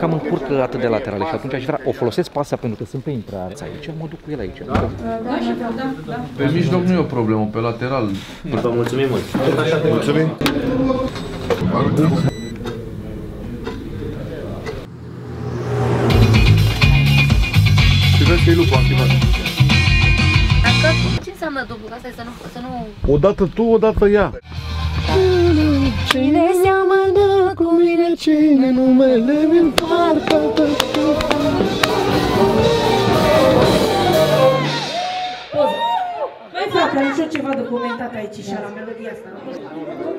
cam încurcă atât de laterale și atunci aș vrea, o folosesc pe asta pentru că sunt pe intrare. Aici mă duc cu el aici. Pe mijloc nu e o problemă, pe lateral. Vă mulțumim mult. Mulțumim. Și vezi că e lupul activat. Dacă, ce înseamnă dublu? Asta e să nu, să nu... Odată tu, odată ea. Cine seamănă cu mine, cine numele mi poartă Mai frate, am și eu ceva documentat aici și la melodia asta.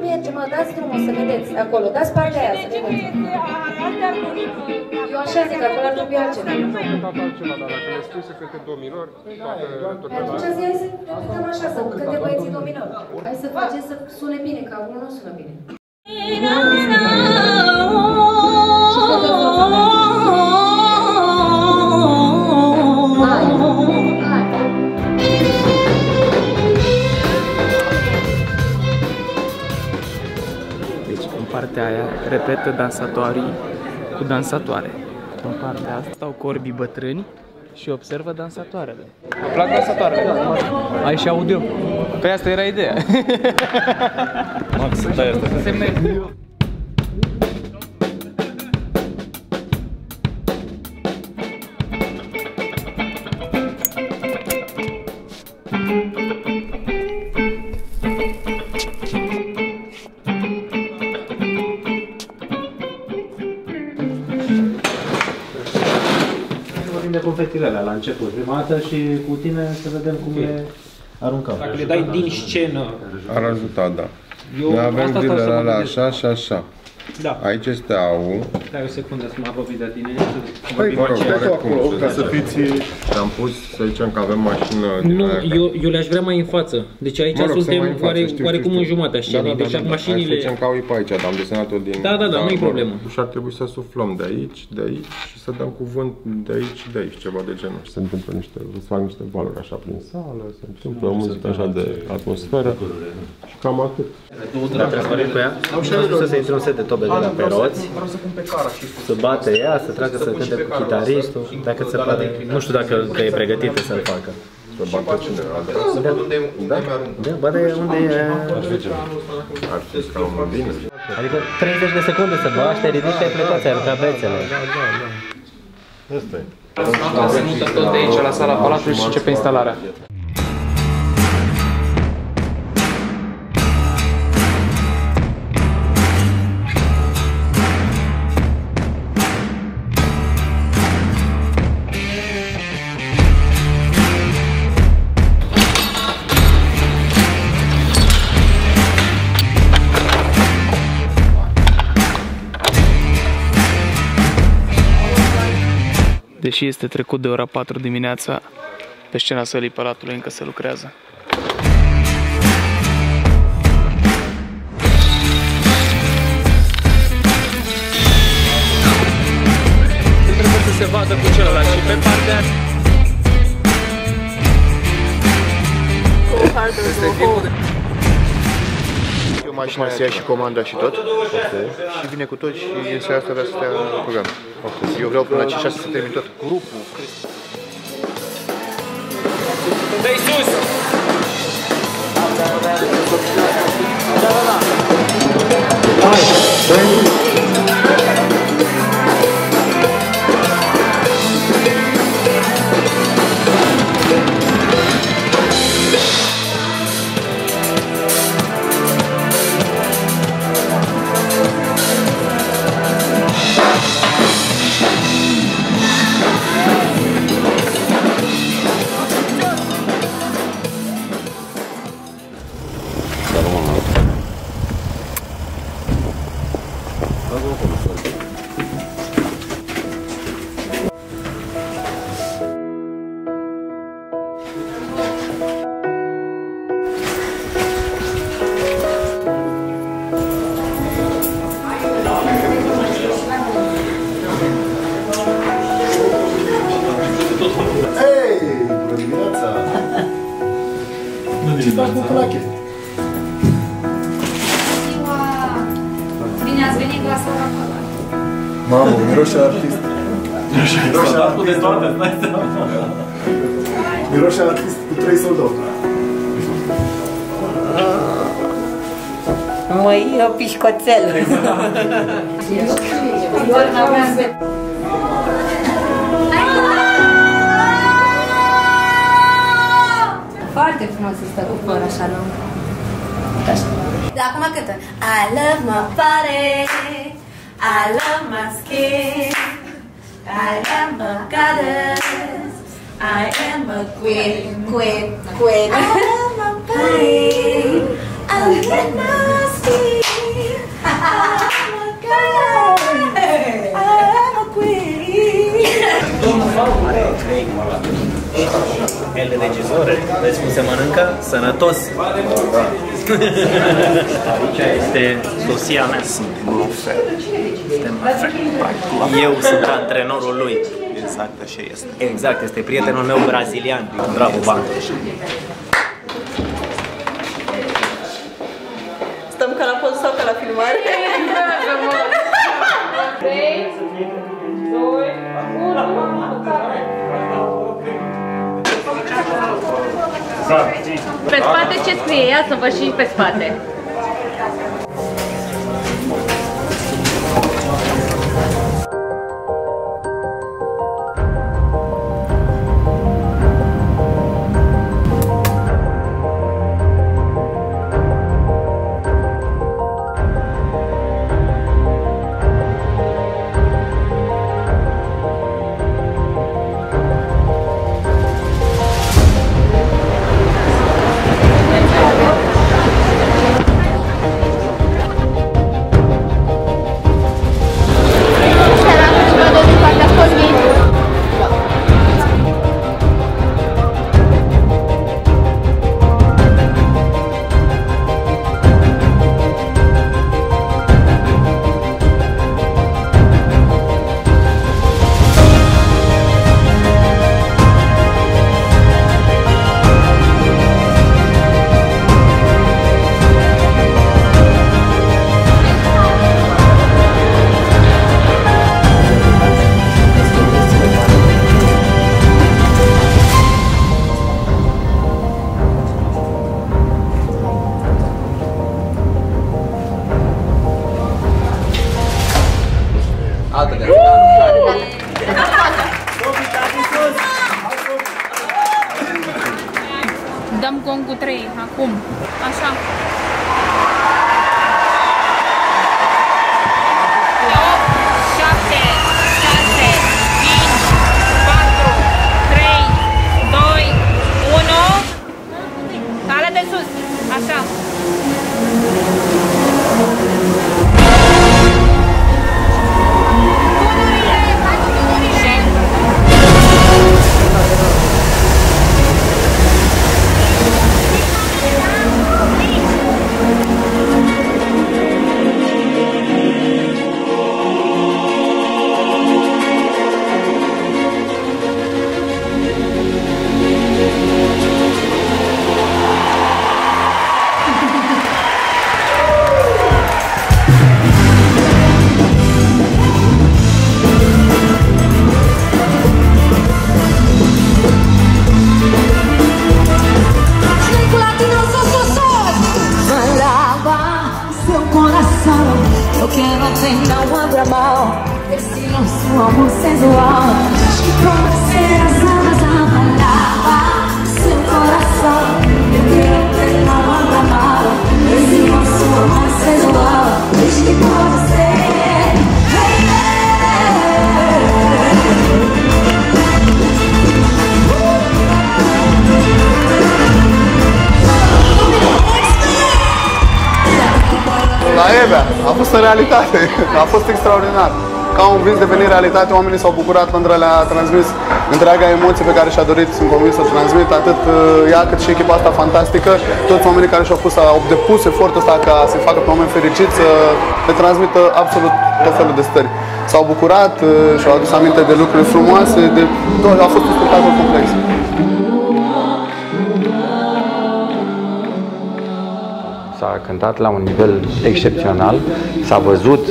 Merge, mă, dați drumul să vedeți acolo, dați partea aia să vedeți. Eu așa zic, acolo ar trebui altceva. Atunci zi, hai să repetăm așa, să cânte băieții dominor. Hai să faceți să sune bine, că acum nu sună bine. Hai, hai. Deci în partea aia repetă dansatorii cu dansatoare. În partea asta stau corbii bătrâni și observă dansatoarele. Îmi plac dansatoarele. Ai și audio. Pe asta era ideea. Max, dai asta. Semne. Vorbim de confetile alea la început, prima dată și cu tine să vedem cum le aruncăm. Dacă le dai din scenă, Ar ajuta, da. Eu Noi avem asta stau să zilele mă alea gândesc. așa și așa. Da. Aici este AU. Dai o secundă să mă apropii de tine. Păi, mă rog, aceea. oricum, ca să fiți... Am pus, să zicem că avem mașină din Nu, aia eu, eu le-aș vrea mai în față. Deci aici Mă rog, să suntem mai în față, oare, știu, oarecum știu, în știu. jumătatea Da, scenei. da, Deci da, da. Hai să mașinile... zicem că au e pe aici, dar am desenat-o din... Da, da, da, nu-i mă rog. problemă. Și ar trebui să suflăm de aici, de aici și să dăm cuvânt de aici și de aici, ceva de genul. Și se întâmplă niște, se fac niște valori așa prin sală, se întâmplă o muzică așa de atmosferă și cam atât. Da, trebuie să vorbim cu ea. Am spus să intre un set de tobe de la pe roți. Să bate ea, să treacă să cânte cu chitaristul. Dacă ți se pare, nu știu dacă că e pregătită să-l facă. Să bată cineva, da? Da, da, bate unde e... Ar fi ca un bine. Adică 30 de secunde să bași, te ridici și ai plecat, ți-ai aruncat bețele. Asta e. Se mută tot de aici la sala Palatului și începe instalarea. Deși este trecut de ora 4 dimineața, pe scena sălii Palatului încă se lucrează. Trebuie să se vadă cu celălalt și pe partea Eu mașina să ia și comanda și tot. Okay. Și vine cu tot și în seara asta vrea să stea în program. Okay. Eu vreau până la 5-6 să termin tot grupul. Dă-i sus! Da, da, da. Hai! Bine ați venit la sora Mamă, miroșe artist. Miroșe artist. Miroșe artist cu trei soldau. Măi, o pișcoțel. Foarte frumos să stă cu păr așa lung. Dar acum cântă. I love my body. I love my skin. I am a goddess. I am a queen. Queen, queen. I love my body. I love my skin. I am a goddess I am a queen. El de regizore, vezi cum se mănâncă? Sănătos! Aici este sosia mea. Sunt Mlofer. Este Mlofer. Eu sunt antrenorul lui. Exact, așa este. Exact, este prietenul meu brazilian. Bravo, Ban. Stăm ca la post sau ca la filmare? Pe spate ce scrie? Ia să văd și pe spate. Cu 3, acum. Așa. o amor sensual Acho que pra ser as alas abalava seu coração Eu queria ter uma lata mala Esse nosso amor sensual Acho que pra ser Daí, velho, a funcionalidade, a força extraordinária. Ca un vis deveni realitate, oamenii s-au bucurat pentru că le-a transmis întreaga emoție pe care și-a dorit, sunt convins să transmit atât uh, ea cât și echipa asta fantastică, toți oamenii care și-au pus, au depus efortul ăsta ca să facă pe oameni fericiți, să le transmită absolut tot felul de stări. S-au bucurat uh, și-au adus aminte de lucruri frumoase, de, a fost un spectacol complex. Cântat la un nivel excepțional. S-a văzut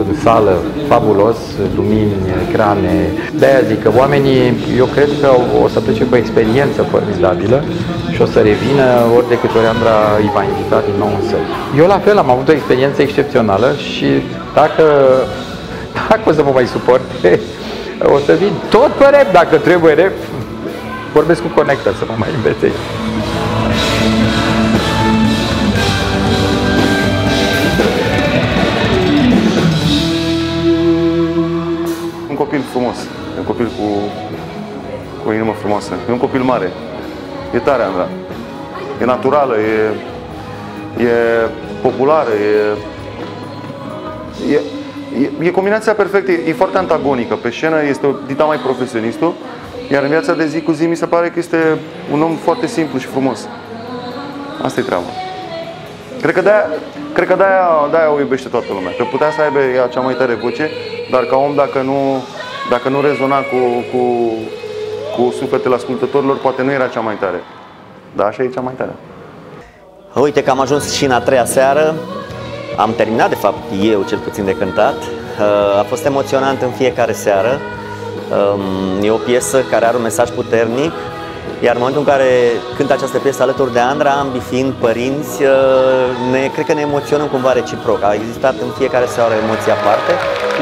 în sală fabulos, lumini, ecrane. De-aia zic că oamenii, eu cred că o să plece cu o experiență formidabilă și o să revină ori de câte ori Andra îi va invita din nou în săli. Eu la fel am avut o experiență excepțională și dacă, dacă o să mă mai suporte, o să vin tot pe rep, dacă trebuie rep, vorbesc cu Connector să mă mai învețe. Copil frumos, un copil cu, cu o inimă frumoasă, e un copil mare. E tare, Andra. E naturală, e, e populară, e, e, e, e combinația perfectă, e, e foarte antagonică. Pe scenă este o dita mai profesionistul, iar în viața de zi cu zi mi se pare că este un om foarte simplu și frumos. Asta e treaba. Cred că de-aia, cred că de-aia, de-aia o iubește toată lumea. Că putea să aibă ea cea mai tare voce, dar ca om, dacă nu, dacă nu rezona cu, cu, cu sufletele ascultătorilor, poate nu era cea mai tare. Dar așa e cea mai tare. Uite că am ajuns și în a treia seară. Am terminat, de fapt, eu cel puțin de cântat. Uh, A fost emoționant în fiecare seară. Um, E o piesă care are un mesaj puternic, iar în momentul în care cânt această piesă alături de Andra, ambii fiind părinți, uh, ne, cred că ne emoționăm cumva reciproc. A existat în fiecare seară o emoție aparte.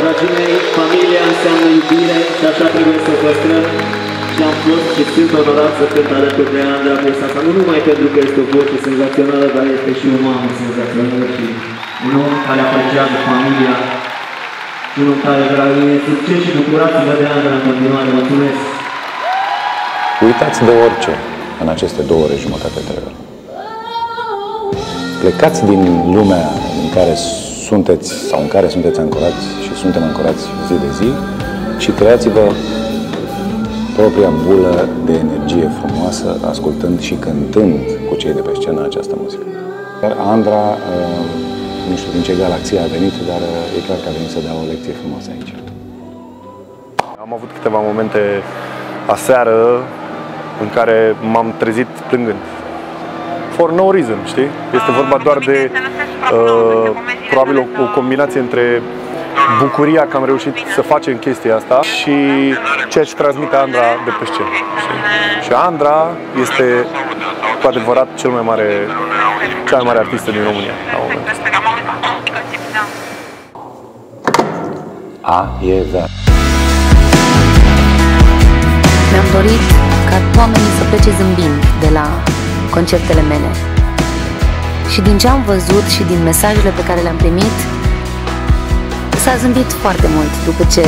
Dragii mei, familia înseamnă iubire și așa trebuie să o păstrăm. Și am fost și sunt onorat să cânt alături de Andra piesa asta, nu numai pentru că este o voce senzațională, dar este și o mamă senzațională și un om care apreciază familia, un om care, dragii mei, succes și bucurați-vă de Andra în continuare. Mulțumesc! Uitați de orice în aceste două ore jumătate, trei ore. Plecați din lumea în care sunteți sau în care sunteți ancorați și suntem ancorați zi de zi și creați-vă propria bulă de energie frumoasă, ascultând și cântând cu cei de pe scenă această muzică. Iar Andra, uh, nu știu din ce galaxie a venit, dar uh, e clar că a venit să dea o lecție frumoasă aici. Am avut câteva momente aseară în care m-am trezit plângând. For no reason, știi? Este vorba doar de uh, probabil o, o combinație între bucuria că am reușit să facem chestia asta și ceea ce transmite Andra de pe scenă. știi? Și Andra este cu adevărat cel mai mare, cea mai mare artistă din România la momentul ăsta. A e da. Mi-am dorit ca oamenii să plece zâmbind de la concertele mele. Și din ce am văzut și din mesajele pe care le-am primit, s-a zâmbit foarte mult după ce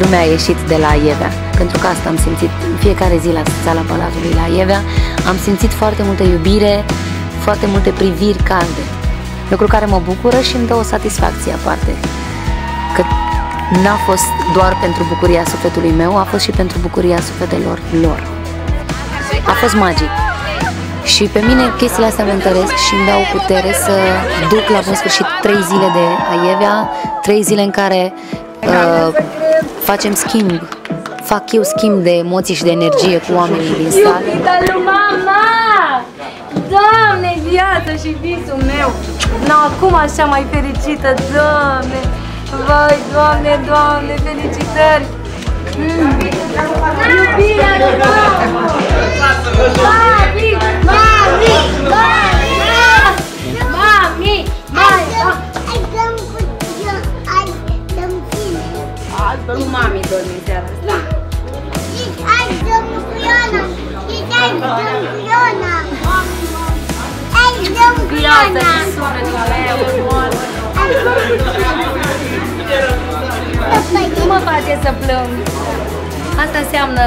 lumea a ieșit de la Ievea. Pentru că asta am simțit în fiecare zi la sala Palatului la Ievea. Am simțit foarte multă iubire, foarte multe priviri calde. Lucru care mă bucură și îmi dă o satisfacție aparte. Că n-a fost doar pentru bucuria sufletului meu, a fost și pentru bucuria sufletelor lor. A fost magic. Și pe mine chestiile astea mă întăresc și îmi dau putere să duc la bun sfârșit trei zile de aievea, trei zile în care uh, facem schimb, fac eu schimb de emoții și de energie cu oamenii din sală. Iubita lui mama! Doamne, viața și visul meu! No, acum așa mai fericită, Doamne! Vai, Doamne, Doamne, felicitări! Mm. Iubirea lui mama! Mami, mami, mami! Mami, mami! Cu mami dormi în seara asta. Viața din sufletul meu, moară. Nu mă face să plâng. Asta înseamnă...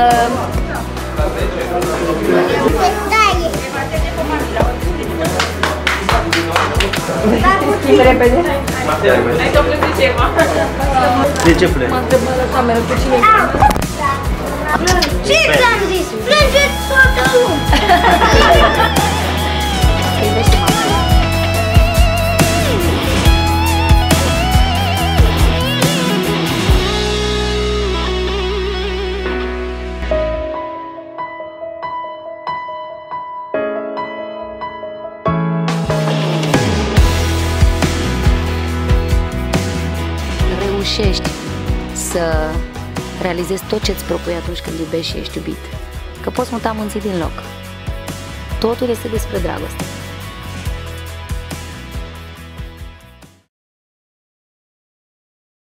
Schimb repede. Hai să plâng de ceva. De ce plâng? M-a întrebat la cameră cu cine Ce ți-am zis? Plângeți toată lumea! realizezi tot ce îți propui atunci când iubești și ești iubit. Că poți muta munții din loc. Totul este despre dragoste.